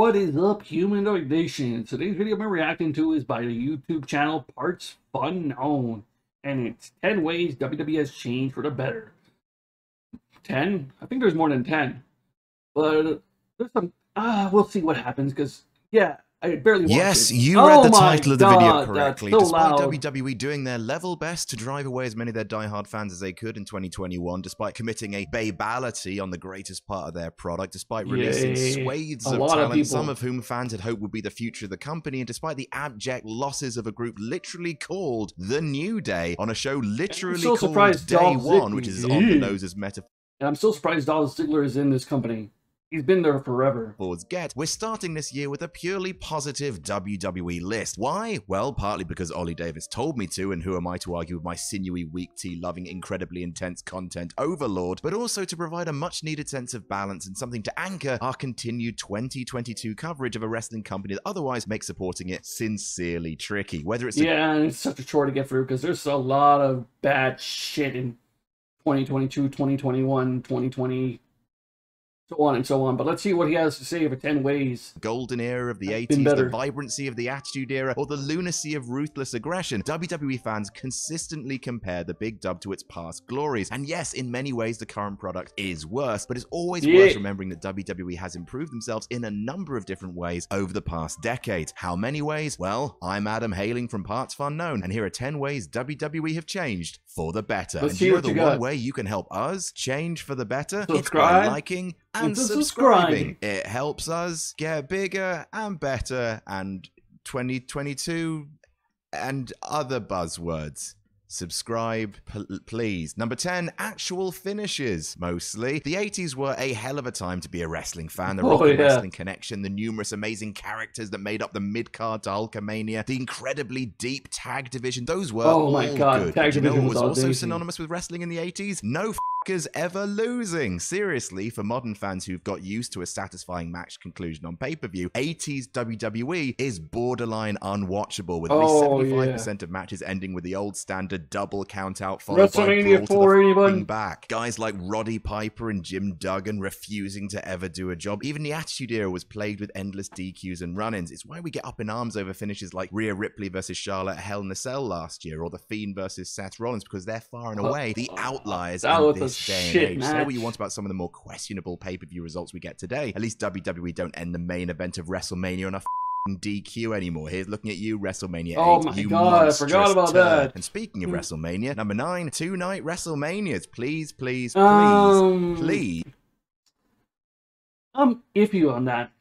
What is up, Humanoid Nation? Today's video I'm reacting to is by the YouTube channel Parts Fun Unknown, and it's 10 ways WWE has changed for the better. 10? I think there's more than 10. But there's some, ah, we'll see what happens, because, yeah, I barely watched Yes, you Oh read the title of the video correctly. so despite loud. WWE doing their level best to drive away as many of their diehard fans as they could in 2021, despite committing a babality on the greatest part of their product, despite releasing Yay. swathes A of lot of talent, people. some of whom fans had hoped would be the future of the company, and despite the abject losses of a group literally called The New Day on a show literally so called Day Dolph One, Ziggler- which is on the nose as metaphor. And I'm still surprised Dolph Ziggler is in this company. He's been there forever. boards get, we're starting this year with a purely positive WWE list. Why? Well, partly because Ollie Davis told me to, and who am I to argue with my sinewy, weak tea loving, incredibly intense content overlord, but also to provide a much needed sense of balance and something to anchor our continued 2022 coverage of a wrestling company that otherwise makes supporting it sincerely tricky. Whether it's Yeah, and it's such a chore to get through because there's a lot of bad shit in 2022, 2021, 2020, so on and so on. But let's see what he has to say for 10 ways. golden era of the That's 80s, the vibrancy of the Attitude Era, or the lunacy of ruthless aggression, WWE fans consistently compare the Big Dub to its past glories. And yes, in many ways, the current product is worse, but it's always Yeah. worth remembering that WWE has improved themselves in a number of different ways over the past decade. How many ways? Well, I'm Adam hailing from Parts of Unknown, and here are 10 ways WWE have changed for the better. Let's and know what the one way you can help us change for the better? It's by Subscribe. liking and And subscribing. subscribing. It helps us get bigger and better and 2022 and other buzzwords. Subscribe, pl- please. Number 10, actual finishes, mostly. The 80s were a hell of a time to be a wrestling fan. The Oh, Rock and yeah. Wrestling Connection, the numerous amazing characters that made up the mid card to Hulkamania, the incredibly deep tag division. Those were Oh all my God, good. tag But you know division what was was also amazing. synonymous with wrestling in the 80s? No fuckers ever losing. Seriously, for modern fans who've got used to a satisfying match conclusion on pay per view, 80s WWE is borderline unwatchable, with at least Oh, 75% of matches ending with the old standard double count out followed by WrestleMania brawl to 4, the back. Guys like Roddy Piper and Jim Duggan refusing to ever do a job. Even the Attitude Era was plagued with endless DQs and run-ins. It's why we get up in arms over finishes like Rhea Ripley versus Charlotte Hell in a Cell last year, or The Fiend versus Seth Rollins, because they're far and Oh, away the oh, outliers in was a this day and age. Say what you want about some of the more questionable pay-per-view results we get today. At least WWE don't end the main event of WrestleMania on a DQ anymore. Here's looking at you, WrestleMania 8. Oh my you God, I forgot about that. And speaking of Mm. WrestleMania, number nine, two night WrestleManias. Please, please, please, Um, please. I'm iffy on that.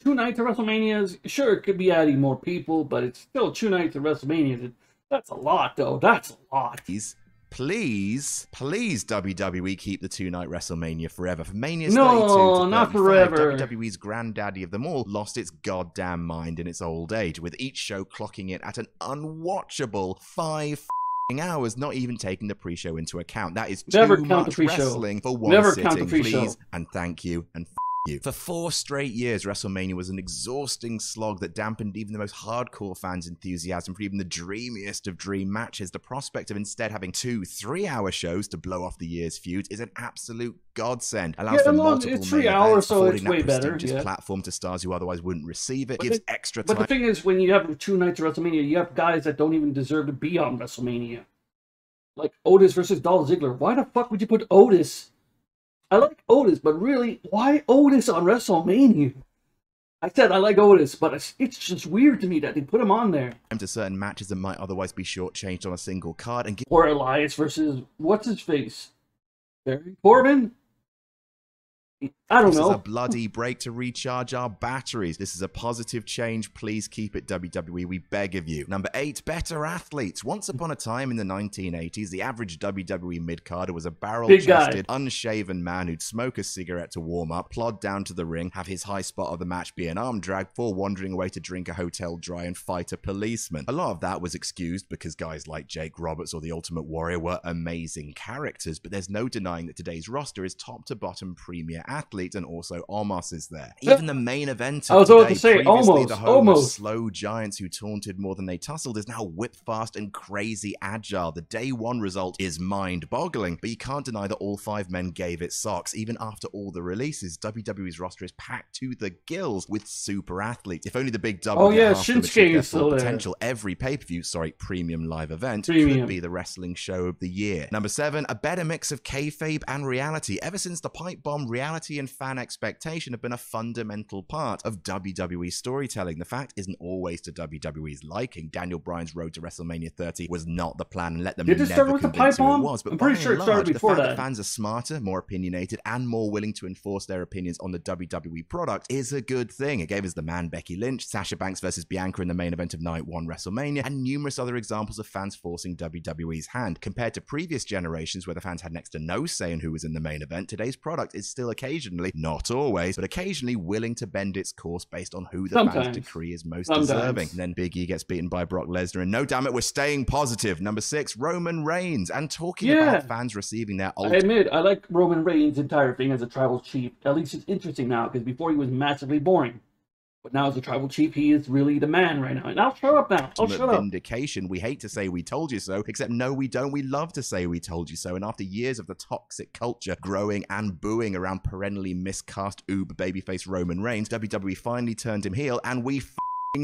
Two nights of WrestleManias, sure, it could be adding more people, but it's still two nights of WrestleMania. That's a lot, though. That's a lot. Please, please, please, WWE keep the two night WrestleMania forever. For Mania's No, 32 not forever. WWE's granddaddy of them all lost its goddamn mind in its old age, with each show clocking it at an unwatchable five f***ing hours, not even taking the pre show into account. That is too Never count the much pre-show. wrestling for one Never sitting, pre-show. please, and thank you, and f- you. For four straight years, WrestleMania was an exhausting slog that dampened even the most hardcore fans' enthusiasm for even the dreamiest of dream matches. The prospect of instead having two three-hour shows to blow off the year's feuds is an absolute godsend. Allows Yeah, for multiple it's three hours, events, so it's way better, yeah. platform to stars who otherwise wouldn't receive it. But gives the- extra But the thing is, when you have two nights of WrestleMania, you have guys that don't even deserve to be on WrestleMania. Like Otis versus Dolph Ziggler. Why the fuck would you put Otis? I like Otis, but really, why Otis on WrestleMania? I said I like Otis, but it's, it's just weird to me that they put him on there. to certain matches that might otherwise be shortchanged on a single card and give Or Elias versus what's his face? Barry Corbin? I don't This is a bloody break to recharge our batteries. This is a positive change. Please keep it WWE. We beg of you. Number eight, better athletes. Once upon a time in the 1980s, the average WWE mid-carder was a barrel-chested, unshaven man who'd smoke a cigarette to warm up, plod down to the ring, have his high spot of the match be an arm drag before wandering away to drink a hotel dry and fight a policeman. A lot of that was excused because guys like Jake Roberts or the Ultimate Warrior were amazing characters, but there's no denying that today's roster is top to bottom premier athlete, and also Omos is there. Even the main event I of was about today, to say, previously almost, the home almost. of slow giants who taunted more than they tussled, is now whip fast and crazy agile. The day one result is mind-boggling, but you can't deny that all five men gave it socks. Even after all the releases, WWE's roster is packed to the gills with super athletes. If only the big double Oh, yeah, Shinsuke is still there. potential, every pay-per-view, sorry, premium live event Premium. could be the wrestling show of the year. Number seven, a better mix of kayfabe and reality. Ever since the pipe bomb, reality and fan expectation have been a fundamental part of WWE storytelling. The fact isn't always to WWE's liking. Daniel Bryan's road to WrestleMania 30 was not the plan, and let them Did it never start with the pipe bomb? was. But I'm pretty sure it started large, before the fact that. fans are smarter, more opinionated, and more willing to enforce their opinions on the WWE product is a good thing. It gave us the man Becky Lynch, Sasha Banks versus Bianca in the main event of Night 1 WrestleMania, and numerous other examples of fans forcing WWE's hand. Compared to previous generations where the fans had next to no say in who was in the main event, today's product is still occasionally, not always, but occasionally willing to bend its course based on who the fans decree is most Sometimes. deserving. And then Big E gets beaten by Brock Lesnar, and no damn it, we're staying positive. Number six, Roman Reigns, and talking Yeah. about fans receiving their I admit, I like Roman Reigns' entire thing as a tribal chief. At least it's interesting now, because before he was massively boring. But now as a tribal chief, he is really the man right now. And I'll shut up now. I'll shut up. vindication. We hate to say we told you so, except no, we don't. We love to say we told you so. And after years of the toxic culture growing and booing around perennially miscast uber babyface Roman Reigns, WWE finally turned him heel, and we. f***ing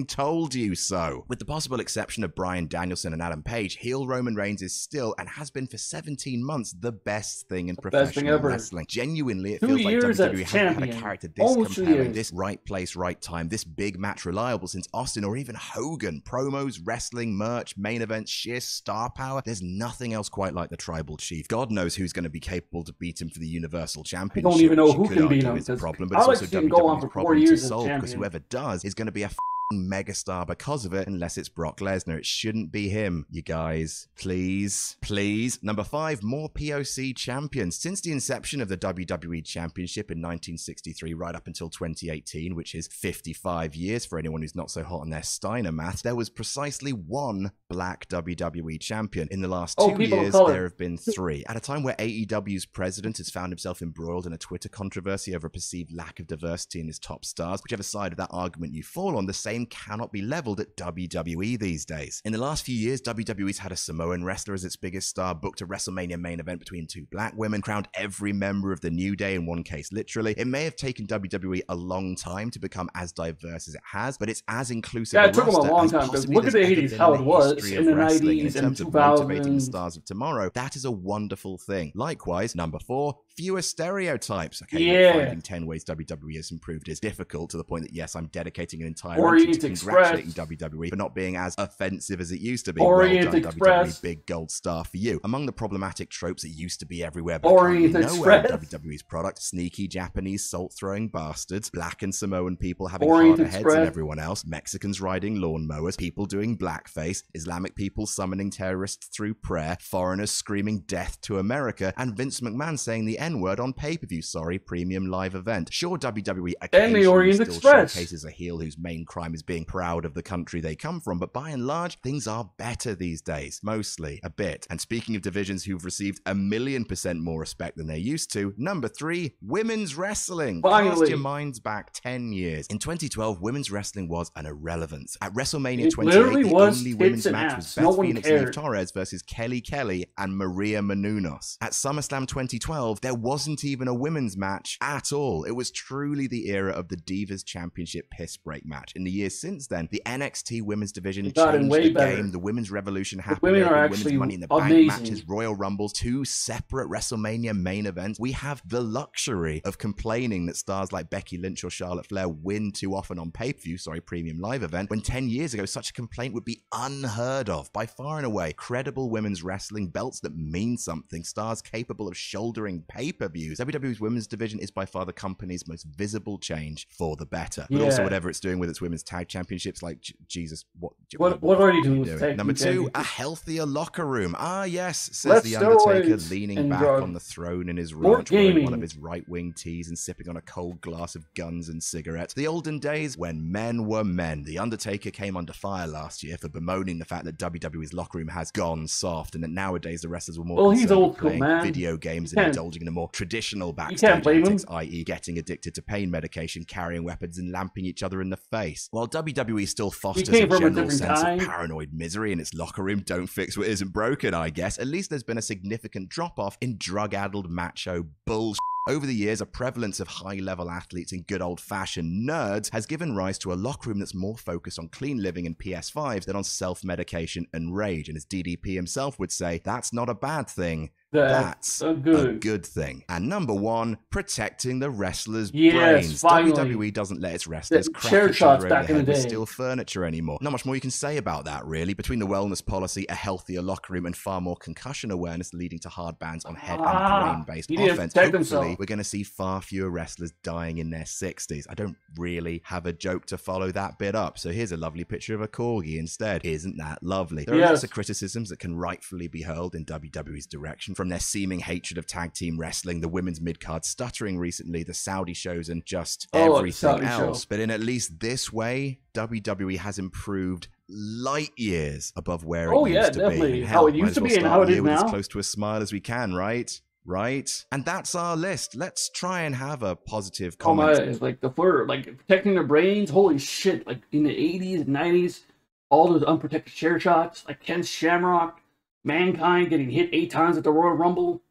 Told you so. With the possible exception of Bryan Danielson and Adam Page, heel Roman Reigns is still and has been for 17 months the best thing in best thing professional ever. wrestling. Genuinely, it Two feels like WWE hasn't had a character this Almost compelling, this right place, right time, this big match reliable since Austin or even Hogan. Promos, wrestling, merch, main events, sheer star power. There's nothing else quite like the Tribal Chief. God knows who's going to be capable to beat him for the Universal Championship. I don't even know who can beat him, is a problem, but I it's like also to see him go on WWE's problem to solve because whoever does is going to be a f***ing megastar because of it, unless it's Brock Lesnar. It shouldn't be him, you guys. Please, please. Number five, more POC champions. Since the inception of the WWE Championship in 1963, right up until 2018, which is 55 years for anyone who's not so hot on their Steiner math, there was precisely one black WWE champion. In the last Oh, two of years, there have been three. At a time where AEW's president has found himself embroiled in a Twitter controversy over a perceived lack of diversity in his top stars, whichever side of that argument you fall on, the same cannot be leveled at WWE these days. In the last few years, WWE's had a Samoan wrestler as its biggest star, booked a WrestleMania main event between two black women, crowned every member of the New Day in one case, literally. It may have taken WWE a long time to become as diverse as it has, but it's as inclusive Yeah, it took a long time, look at the 80s, been how it was in the wrestling. 90s in and terms of motivating the stars of tomorrow. That is a wonderful thing. Likewise, number four, fewer stereotypes. Okay, Yeah. finding 10 ways WWE has improved is difficult to the point that, yes, I'm dedicating an entire Orient to Express. congratulating WWE for not being as offensive as it used to be. Orient well done, Express. WWE, big gold star for you. Among the problematic tropes that used to be everywhere but Orient currently nowhere in Express. WWE's product, sneaky Japanese salt-throwing bastards, black and Samoan people having Orient harder heads than everyone else, Mexicans riding lawnmowers, people doing blackface, Islamic people summoning terrorists through prayer, foreigners screaming death to America, and Vince McMahon saying the N-word on pay-per-view, sorry, premium live event. Sure, WWE occasionally Orient still Express. showcases a heel whose main crime is being proud of the country they come from, but by and large, things are better these days. Mostly, a bit. And speaking of divisions who've received a million percent more respect than they used to, number three, women's wrestling. Cast Finally. your minds back 10 years. In 2012, women's wrestling was an irrelevance. At WrestleMania It 28, the only women's match ass. was No Beth one Phoenix and Eve. Torres versus Kelly Kelly and Maria Menounos. At SummerSlam 2012, there wasn't even a women's match at all. It was truly the era of the Divas Championship piss break match. In the years since then, the NXT women's division changed the better. game. The women's revolution happened. women are women's Money in the Bank matches, Royal Rumbles, two separate WrestleMania main events. We have the luxury of complaining that stars like Becky Lynch or Charlotte Flair win too often on pay per view, sorry, premium live event, when 10 years ago such a complaint would be unheard of. By far and away, credible women's wrestling, belts that mean something, stars capable of shouldering pay per views. WWE's women's division is by far the company's most visible change for the better. But also, whatever it's doing with its women's tag championships like J- Jesus. What? What, what are you doing? doing? Number two, a healthier locker room. Ah, yes, says Less the Undertaker, leaning back drugs. on the throne in his ranch, wearing one of his right wing tees and sipping on a cold glass of guns and cigarettes. The olden days when men were men. The Undertaker came under fire last year for bemoaning the fact that WWE's locker room has gone soft, and that nowadays the wrestlers were more Well, he's old school, man. video games You and indulging in a more traditional can't backstage antics, i.e., getting addicted to pain medication, carrying weapons, and lamping each other in the face. While WWE still fosters a from a general sense time. of paranoid misery in its locker room, don't fix what isn't broken, I guess, at least there's been a significant drop off in drug addled macho bullshit. Over the years, a prevalence of high level athletes and good old fashioned nerds has given rise to a locker room that's more focused on clean living and PS5s than on self medication and rage. And as DDP himself would say, that's not a bad thing. That's That's a a good. good thing. And number one, protecting the wrestlers' Yes, brains. finally. WWE doesn't let its wrestlers The crack chair each other over back the head with steel furniture anymore. Not much more you can say about that, really. Between the wellness policy, a healthier locker room, and far more concussion awareness leading to hard bans on head Ah, and brain-based offense. Hopefully, himself. we're going to see far fewer wrestlers dying in their 60s. I don't really have a joke to follow that bit up, so here's a lovely picture of a corgi instead. Isn't that lovely? There are lots of criticisms that can rightfully be hurled in WWE's direction, from their seeming hatred of tag team wrestling, the women's mid card stuttering recently, the Saudi shows, and just Oh, everything else. show. But in at least this way, WWE has improved light years above where Oh, it yeah, used to definitely. be. How Hell, it used to well be and how it is now. As close to a smile as we can, right? Right? And that's our list. Let's try and have a positive Oh my, comment. it's like the flirt, like protecting their brains. Holy shit! Like in the eighties nineties, all those unprotected chair shots, like Ken Shamrock, Mankind getting hit eight times at the Royal Rumble.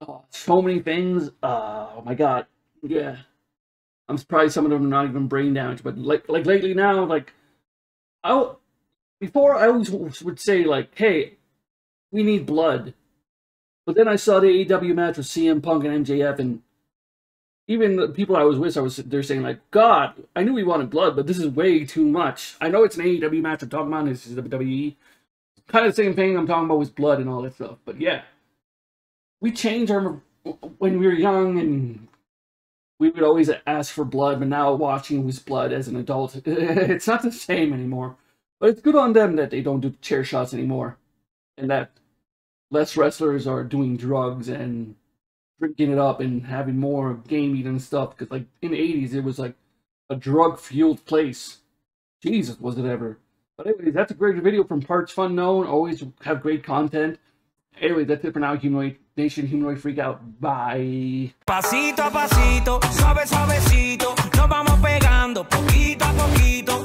Oh, so many things. Uh, oh my god, yeah. I'm surprised some of them are not even brain damage, but like like lately now, like I before I always would say like, hey, we need blood, but then I saw the AEW match with CM Punk and MJF, and even the people I was with, I was they're saying like, God, I knew we wanted blood, but this is way too much. I know it's an AEW match I'm talking about, this is WWE. Kind of the same thing I'm talking about with blood and all that stuff. But yeah, we changed our when we were young and we would always ask for blood, but now watching with blood as an adult, it's not the same anymore. But it's good on them that they don't do chair shots anymore, and that less wrestlers are doing drugs and drinking it up and having more gaming and stuff. Because like in the '80s, it was like a drug-fueled place. Jesus, was it ever? But anyways, that's a great video from partsFUNknown. Always have great content. Anyway, that's it for now, Humanoid Nation, Humanoid Freakout. Bye. Pasito a pasito, suave suavecito, nos vamos pegando poquito a poquito.